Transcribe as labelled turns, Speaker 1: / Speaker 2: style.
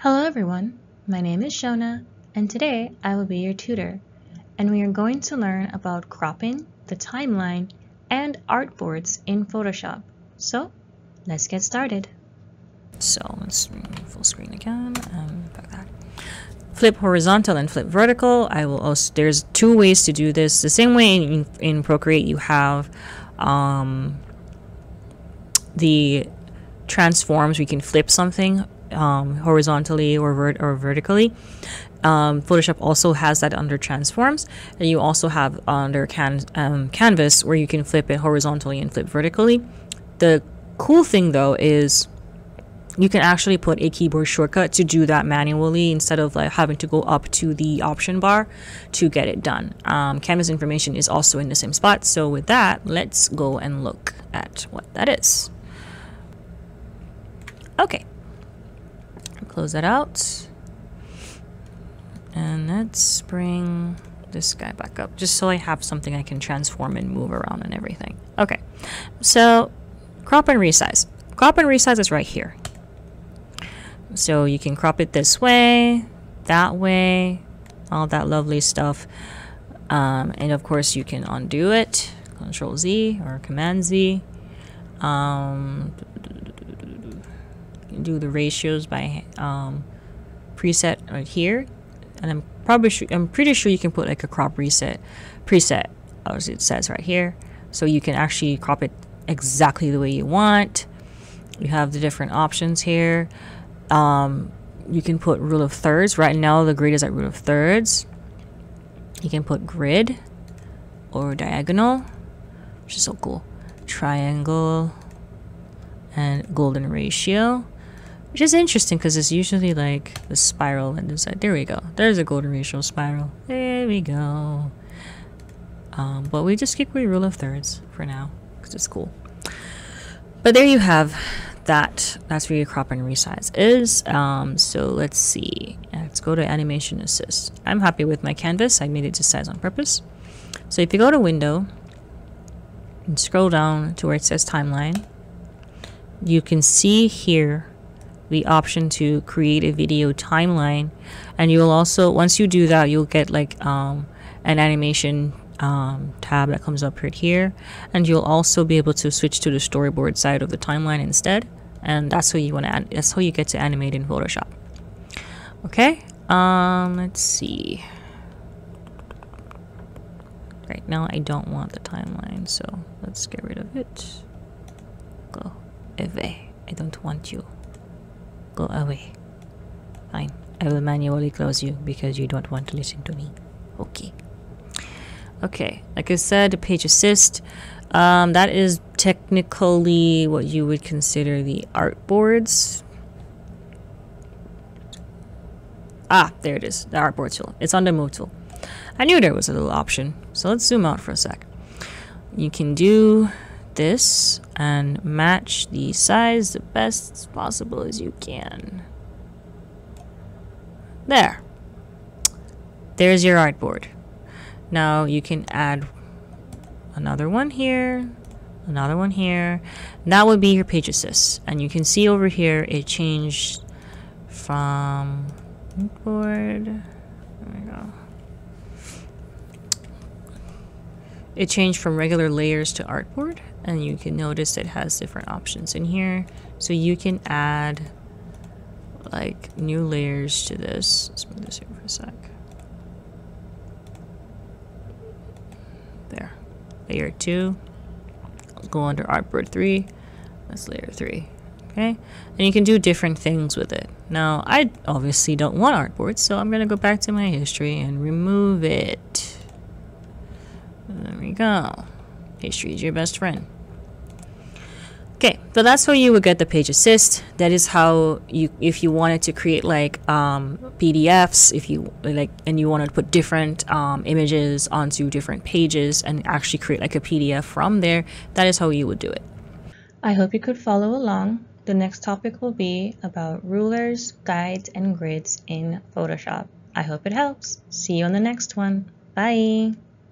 Speaker 1: Hello everyone, my name is Shona and today I will be your tutor and we are going to learn about cropping, the timeline, and artboards in Photoshop. So let's get started.
Speaker 2: So let's full screen again that. Flip horizontal and flip vertical. I will also, there's two ways to do this. The same way in, in Procreate you have um, the transforms, we can flip something um, horizontally or, vert or vertically. Um, Photoshop also has that under transforms and you also have under can um, canvas where you can flip it horizontally and flip vertically. The cool thing though is you can actually put a keyboard shortcut to do that manually instead of like having to go up to the option bar to get it done. Um, canvas information is also in the same spot. So with that, let's go and look at what that is. Okay. Close that out. And let's bring this guy back up just so I have something I can transform and move around and everything. Okay. So crop and resize. Crop and resize is right here. So you can crop it this way, that way, all that lovely stuff. Um, and of course you can undo it, Control Z or Command Z. Um, do the ratios by um, preset right here. And I'm probably sure, I'm pretty sure you can put like a crop reset preset as it says right here. So you can actually crop it exactly the way you want. You have the different options here. Um, you can put rule of thirds. Right now the grid is at rule of thirds. You can put grid or diagonal which is so cool. Triangle and golden ratio which is interesting because it's usually like the spiral and this side. There we go. There's a golden ratio spiral. There we go. Um, but we just keep with rule of thirds for now because it's cool. But there you have that. That's where your crop and resize is. Um, so let's see. Let's go to animation assist. I'm happy with my canvas. I made it to size on purpose. So if you go to window and scroll down to where it says timeline, you can see here the option to create a video timeline. And you'll also once you do that you'll get like um, an animation um, tab that comes up right here. And you'll also be able to switch to the storyboard side of the timeline instead. And that's how you want to that's how you get to animate in Photoshop. Okay um let's see. Right now I don't want the timeline so let's get rid of it. Go away. I don't want you Go away. Fine. I will manually close you because you don't want to listen to me. Okay. Okay. Like I said, page assist. Um, that is technically what you would consider the artboards. Ah, there it is. The artboard tool. It's on the move tool. I knew there was a little option. So let's zoom out for a sec. You can do this and match the size the best possible as you can. There. There's your artboard. Now you can add another one here, another one here. That would be your page assist. And you can see over here it changed from board. There we go. It changed from regular layers to artboard and you can notice it has different options in here. So you can add like new layers to this. Let's move this here for a sec. There. Layer 2 go under artboard 3 that's layer 3 okay? And you can do different things with it. Now I obviously don't want artboards so I'm gonna go back to my history and remove it there we go history is your best friend Okay, so that's how you would get the page assist. That is how you, if you wanted to create like um, PDFs, if you like, and you wanted to put different um, images onto different pages and actually create like a PDF from there, that is how you would do it.
Speaker 1: I hope you could follow along. The next topic will be about rulers, guides, and grids in Photoshop. I hope it helps. See you on the next one. Bye.